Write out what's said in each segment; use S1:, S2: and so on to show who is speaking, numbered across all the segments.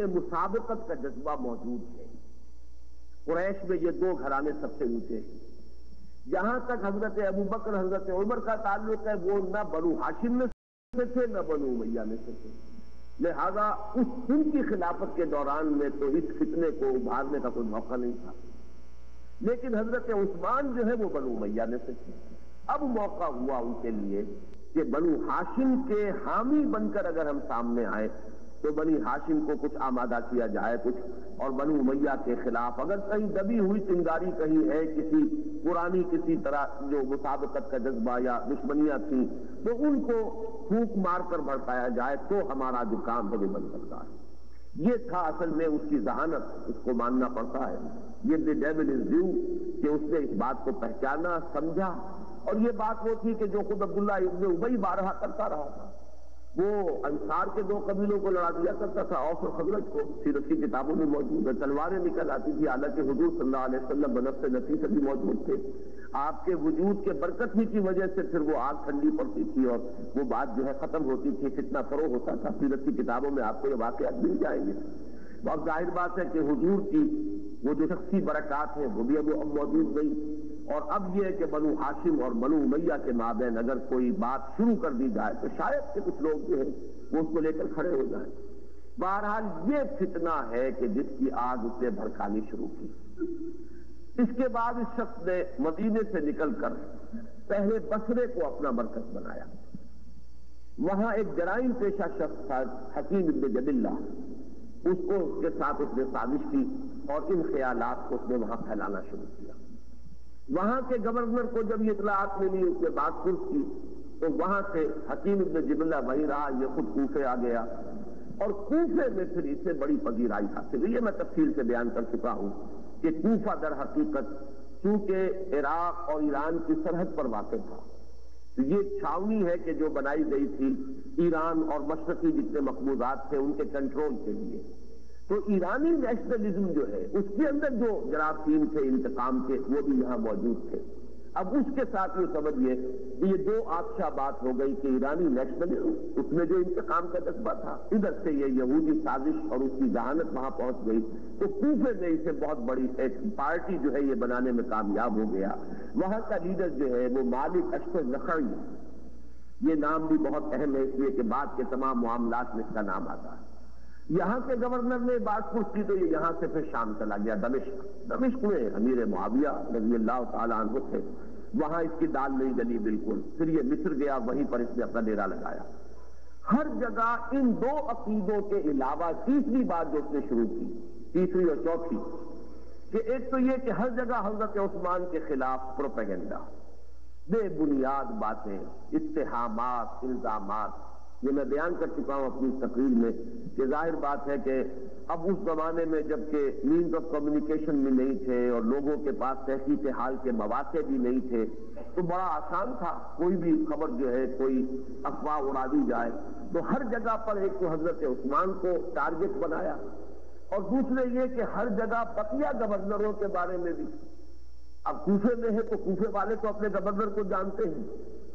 S1: में मुसाबकत का जज्बा मौजूद है। कुरैश में ये दो घराने सबसे ऊँचे हैं। जहाँ तक हज़रत अबू बकर, हज़रत उमर का ताल्लुक है, वो न बनु हाशिम में से थे, न बनु मैया में से थे। लिहाजा उस उनकी खिलाफत के दौरान में तो इस फितने को उभारने का कोई मौका नहीं था। लेकिन हज़रत उस्मान जो है, वो बनु मैया में से थे। अब मौका हुआ उनके लिए कि बनु हाशिम के हामी बनकर अगर हम सामने आए तो बनी हाशिम को कुछ आमादा किया जाए कुछ। और बनु मैया के खिलाफ अगर कहीं दबी हुई चिंगारी कहीं है किसी पुरानी किसी तरह जो मुसाबकत का जज्बा या दुश्मनियाँ थी तो उनको फूक मारकर भड़काया जाए तो हमारा जो काम है वो बन सकता है। ये था असल में उसकी जहानत, उसको मानना पड़ता है। ये द डेविल इज़ ड्यू कि उसने इस बात को पहचाना, समझा। और ये बात वो थी कि जो खुद अब्दुल्ला इब्ने उबई बारहा करता रहा था। वो अंसार के दो कबीलों को लड़ा दिया करता था। औस और खजरत को सीरत की किताबों में मौजूद है। तलवारें निकल आती थी। हालाँकि हजूर वसल्लम बनफ से नफी से भी मौजूद थे। आपके वजूद के बरकत ही की वजह से फिर वो आग ठंडी पड़ती थी और वो बात जो है खत्म होती थी। कितना फरो होता था। सीरत की किताबों में आपको ये वाकत मिल जाएँगे। बहुत ज़ाहिर बात है कि हजूर की वो जो शख्सी बरकत है, वो भी अब अब मौजूद नहीं। और अब यह है कि बनु हाशिम और बनु मैया के माबेन अगर कोई बात शुरू कर दी जाए तो शायद के कुछ लोग जो है, वो उसको लेकर खड़े हो जाए। बहरहाल ये फितना है कि जिसकी आग उसने भड़कानी शुरू की। इसके बाद इस शख्स ने मदीने से निकलकर पहले बसरे को अपना मरकज बनाया। वहाँ एक जराइम पेशा शख्स था, हकीम इब्न जबिल्ला। उसको उसके साथ उसने साजिश की और इन ख्यालात को उसने वहाँ फैलाना शुरू किया। वहाँ के गवर्नर को जब ये इतलात मिली, उसने बात पुरुष की तो वहाँ से हकीम इब्न जिबल्ला वही रहा, ये खुद कूफे आ गया। और कूफे में फिर इससे बड़ी पगीराई हासिल हुई। मैं तफसील से बयान कर चुका हूँ कि कूफा दर हकीकत चूँकि इराक और ईरान की सरहद पर वाक़ था। तो ये छावनी है कि जो बनाई गई थी ईरान और मशरकी जितने मकबूजात थे, उनके कंट्रोल के लिए। तो ईरानी नेशनलिज्म जो है, उसके अंदर जो जरासीम थे, इंतकाम के वो भी यहाँ मौजूद थे। अब उसके साथ ये समझिए कि ये दो आक्षा बात हो गई कि ईरानी नेशनलिज्म उसमें जो इंतकाम का जज्बा था, इधर से ये यहूदी साजिश और उसकी जहानत वहाँ पहुँच गई तो कूफे में इसे बहुत बड़ी एक पार्टी जो है ये बनाने में कामयाब हो गया। वहाँ का लीडर जो है, वो मालिक अशफर नखड़ी ये नाम भी बहुत अहम है, इसलिए कि बाद के तमाम मामला में इसका नाम आता है। यहाँ के गवर्नर ने बात पूछ की तो ये यहाँ से फिर शाम चला गया दमिश्क। दमिश्क में अमीर मुआविया रज़ी अल्लाह तु थे। वहाँ इसकी दाल नहीं गली बिल्कुल। फिर ये मिस्र गया, वहीं पर इसने अपना डेरा लगाया। हर जगह इन दो अकीदों के अलावा तीसरी बात जो उसने शुरू की, तीसरी और चौथी, कि एक तो ये कि हर जगह हज़रत उस्मान के खिलाफ प्रोपेगेंडा, बेबुनियाद बातें, इत्तेहामात, इल्जामात ये मैं बयान कर चुका हूँ अपनी तकरीर में कि ज़ाहिर बात है कि अब उस जमाने में जबकि मीन्स ऑफ़ कम्युनिकेशन भी नहीं थे और लोगों के पास तहकीक हाल के मौाक़े भी नहीं थे तो बड़ा आसान था कोई भी खबर जो है, कोई अफवाह उड़ा दी जाए। तो हर जगह पर एक तो हज़रत उस्मान को टारगेट बनाया और दूसरे ये कि हर जगह बकिया गवर्नरों के बारे में भी। अब कूफे में है तो कूफे वाले तो अपने गवर्नर को जानते हैं।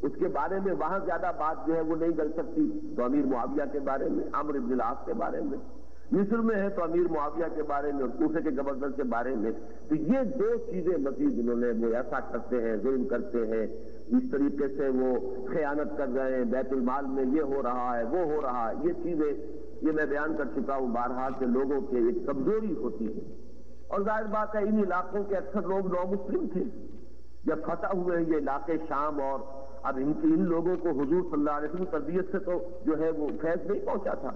S1: उसके बारे में वहाँ ज़्यादा बात जो है वो नहीं कर सकती तो अमीर मुआविया के बारे में, अमर इब्लास के बारे में। मिस्र में है तो अमीर मुआविया के बारे में और दूसरे के गवर्नर के बारे में। तो ये दो चीज़ें मजीद उन्होंने वो ऐसा करते हैं, जुल्म करते हैं, इस तरीके से वो खयानत कर रहे हैं बैतुलमाल में ये हो रहा है, वो हो रहा है, ये चीज़ें, ये मैं बयान कर चुका हूँ, बारहा के लोगों के एक कमज़ोरी होती है। और ज़ाहिर बात है इन इलाकों के अक्सर लोग नौ मुस्लिम थे। जब फतह हुए हैं ये इलाके शाम और अब इनके इन लोगों को हुजूर सल्लल्लाहु अलैहि वसल्लम तरबियत से तो जो है वो फैज नहीं पहुँचा था।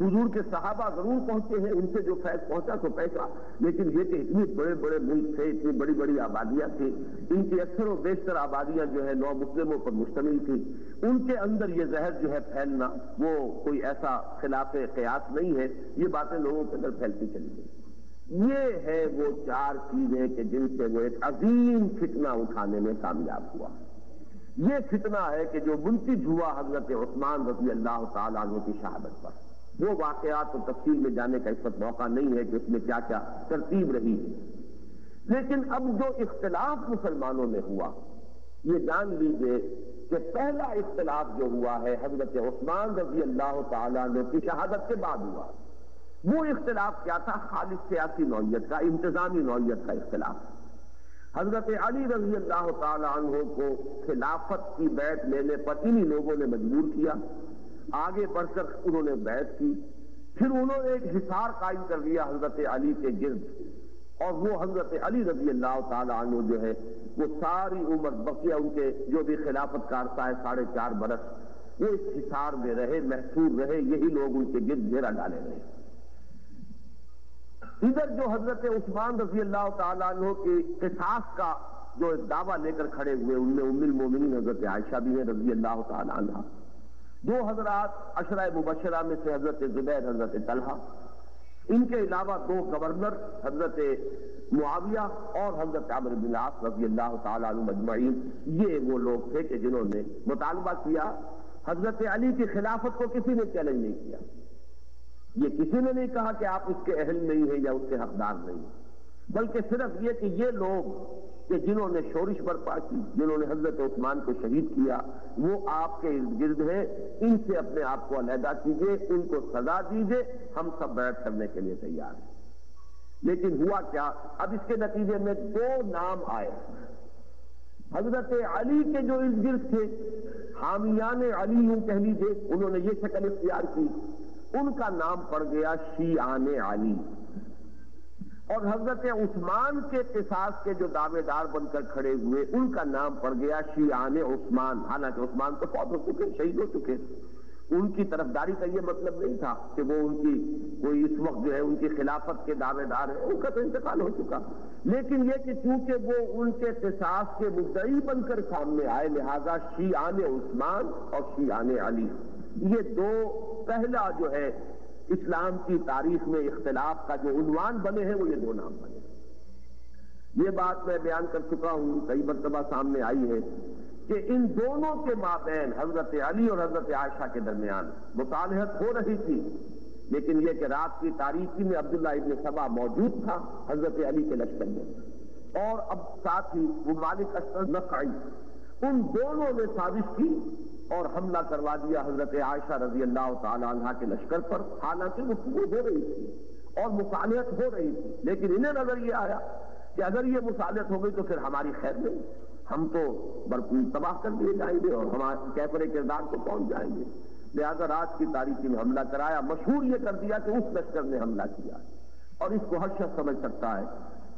S1: हुजूर के सहाबा ज़रूर पहुँचे हैं, उनसे जो फैज पहुँचा तो पैसा। लेकिन ये कि इतने बड़े बड़े मुल्क थे, इतनी बड़ी बड़ी आबादियाँ थी, इनकी अक्सर और बेशतर आबादियाँ जो है नौ मुस्लिमों पर मुश्तमिल थी। उनके अंदर ये जहर जो है फैलना, वो कोई ऐसा खिलाफ कयास नहीं है। ये बातें लोगों के अंदर फैलती चली गई। ये है वो चार चीज़ें कि जिनसे वो एक अजीम फितना उठाने में कामयाब हुआ। ये फितना है कि जो मुंतिज हुआ हज़रत उस्मान रज़ी अल्लाह तु की शहादत पर। वो वाकयात तो तफसील में जाने का इस वक्त मौका नहीं है कि उसमें क्या क्या तरतीब रही है। लेकिन अब जो इख्तलाफ मुसलमानों में हुआ, ये जान लीजिए कि पहला इख्तलाफ जो हुआ है हज़रत उस्मान रज़ी अल्लाह तु की शहादत के बाद हुआ। वो इख्तलाफ क्या था? खालिद सियासी नौीयत का, इंतजामी नौीयत का इख्तलाफ। हज़रत अली रज़ी अल्लाह तु को खिलाफत की बैठ लेने पर इन्हीं लोगों ने मजबूर किया। आगे बढ़कर उन्होंने बैठ की। फिर उन्होंने एक हिसार कायम कर दिया हज़रत अली के गिर्द। और वो हज़रत अली रज़ी अल्लाह तु जो है, वो सारी उम्र बकिया उनके जो भी खिलाफत का अरसा है, साढ़े चार बरस, वो इस हिसार में रहे, महसूर रहे, यही लोग उनके गिर्द घेरा डाले रहे। इधर जो हज़रत उस्मान रज़ी अल्लाह तु के किसास का जो दावा लेकर खड़े हुए, उनमें उमिल मोमिनी हज़रत आयशा भी है रज़ी अल्लाह तला दो हजरात अशरा मुबशरा में से हज़रत जुबैर, हज़रत तलहा। इनके अलावा दो गवर्नर, हज़रत मुआविया और हज़रत अमर बिलास रज़ी अल्लाह तजमैन ये वो लोग थे कि जिन्होंने मुतालबा किया, हज़रत अली की खिलाफत को किसी ने चैलेंज नहीं किया। ये किसी ने नहीं कहा कि आप उसके अहल नहीं है या उसके हकदार नहीं बल्कि सिर्फ़ ये कि ये लोग कि जिन्होंने शोरिश बर्पा की, जिन्होंने हज़रत उस्मान को शहीद किया, वो आपके इर्द गिर्द है। इनसे अपने आप को अलहदा कीजिए उनको सजा दीजिए, हम सब बैठ करने के लिए तैयार हैं। लेकिन हुआ क्या? अब इसके नतीजे में दो नाम आए। हज़रत अली के जो इर्द गिर्द थे, हामियान अली यूँ कह लीजिए, उन्होंने ये शक्ल इख्तियार की। उनका नाम पड़ गया शी आने आली और हज़रत उस्मान के किसास के जो दावेदार बनकर खड़े हुए, उनका नाम पड़ गया शी आने उस्मान। हालाँकि उस्मान तो फौत हो चुके, शहीद हो चुके उनकी तरफदारी का ये मतलब नहीं था कि वो उनकी कोई इस वक्त जो है उनकी खिलाफत के दावेदार है, उनका तो इंतकाल हो चुका। लेकिन ये कि चूँकि वो उनके किसास के मुद्दई बनकर सामने आए, लिहाजा शी आने उस्मान और शी आने अली। ये दो, पहला जो है, इस्लाम की तारीख में इख्तलाफ का जो उनवान बने हैं, वो ये दो नाम बने ये बात मैं बयान कर चुका हूँ, कई मरतबा सामने आई है कि इन दोनों के माबेन हज़रत अली और हज़रत आयशा के दरमियान मुतालहत हो रही थी। लेकिन यह कि रात की तारीखी में अब्दुल्ला इबन सबा मौजूद था, हज़रत अली के लश्कर में। और अब साथ ही वो मालिक अशर नकई उन दोनों ने साजिश की और हमला करवा दिया हज़रत आयशा रज़ी अल्लाह तला के लश्कर पर। हालाँकि वो गुफ्तु हो रही थी और मुसालियत हो रही थी, लेकिन इन्हें नज़र ये आया कि अगर ये मुसालियत हो गई तो फिर हमारी खैर नहीं। हम तो भरपूर तबाह कर दिए जाएँगे और हमारे कैफरे किरदार को पहुँच जाएँगे। लिहाजा रात की तारीखी में हमला कराया, मशहूर ये कर दिया कि उस लश्कर ने हमला किया। और इसको हर शख्स समझ सकता है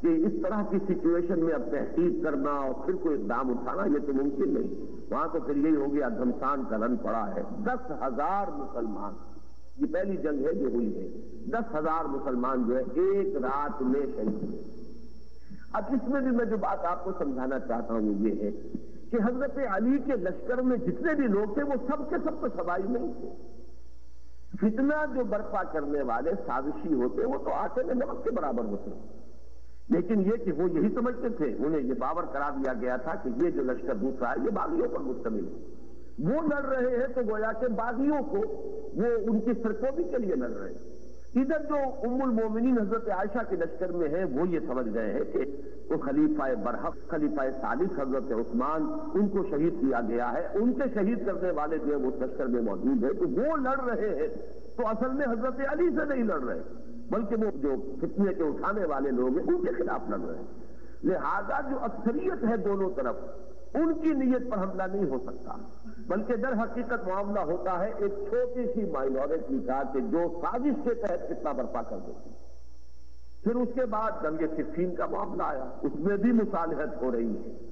S1: कि इस तरह की सिचुएशन में अब तहकीक करना और फिर कोई दाम उठाना, ये तो मुमकिन नहीं। वहाँ तो फिर यही हो गया, धमसान का रन पड़ा है। दस हज़ार मुसलमान। ये पहली जंग है जो हुई है। दस हज़ार मुसलमान जो है, एक रात में शहीद हुए। अब इसमें भी मैं जो बात आपको समझाना चाहता हूँ, ये है कि हज़रत अली के लश्कर में जितने भी लोग थे, वो सब के सब तो सवाई नहीं थे। फितना जो बर्पा करने वाले साजिशी होते, वो तो आटे में नमक के बराबर होते। लेकिन ये कि वो यही समझते थे, उन्हें ये बावर करा दिया गया था कि ये जो लश्कर दूसरा है, ये बागियों पर मुश्तमिल है। वो लड़ रहे हैं तो गोया के बागियों को वो उनकी सरकोबी के लिए लड़ रहे हैं। इधर जो उम्मुल मोमिनीन हज़रत आयशा के लश्कर में है, वो ये समझ गए हैं कि वो खलीफा बरहक, खलीफा सालिस हज़रत उस्मान, उनको शहीद किया गया है। उनके शहीद करने वाले जो है, वो लश्कर में मौजूद है। तो वो लड़ रहे हैं। तो असल में हज़रत अली से नहीं लड़ रहे। बल्कि वो जो फितने के उठाने वाले लोग हैं, उनके खिलाफ लड़ रहे हैं। लिहाजा जो अक्सरियत है दोनों तरफ़, उनकी नीयत पर हमला नहीं हो सकता। बल्कि दर हकीकत मामला होता है, एक छोटी सी माइनॉरिटी का कि जो साजिश के तहत कितना बर्पा कर देती फिर उसके बाद दंगे सिफीन का मामला आया, उसमें भी मुसालहत हो रही है।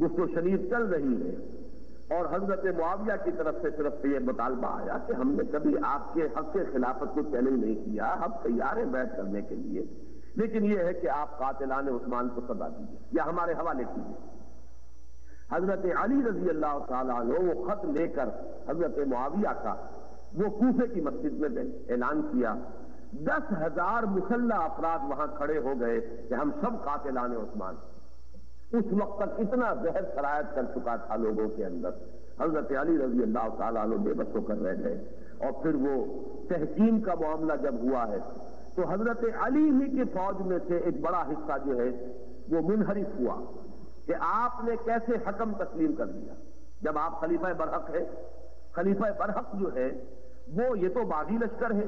S1: गुफ्तो शरीफ चल रही है। और हज़रत मुआविया की तरफ़ से सिर्फ़ ये मुतालबा आया कि हमने कभी आपके हक के खिलाफत को चैलेंज नहीं किया, हम तैयार हैं बैठ करने के लिए। लेकिन यह है कि आप कातिलान उस्मान को सजा दीजिए, या हमारे हवाले कीजिए। हज़रत अली रज़ी अल्लाह तु वो खत लेकर हज़रत मुआविया का, वो कूफे की मस्जिद में ऐलान किया। दस हज़ार मुसल्ला अपराध वहाँ खड़े हो गए कि हम सब कातिलान उस्मान। उस वक्त तक इतना जहर शरायत कर चुका था लोगों के अंदर। हज़रत अली रज़ी अल्लाह तु बेबस होकर रह गए। और फिर वो तहकीम का मामला जब हुआ है तो हज़रत अली ही की फौज में से एक बड़ा हिस्सा जो है, वो मुनहरिफ हुआ कि आपने कैसे हकम तस्लीम कर दिया। जब आप खलीफा बरहक है, खलीफा बरहक जो है, वो ये तो बागी लश्कर है।